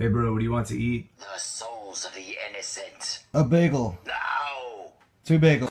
Hey, bro, what do you want to eat? The souls of the innocent. A bagel. No! Two bagels.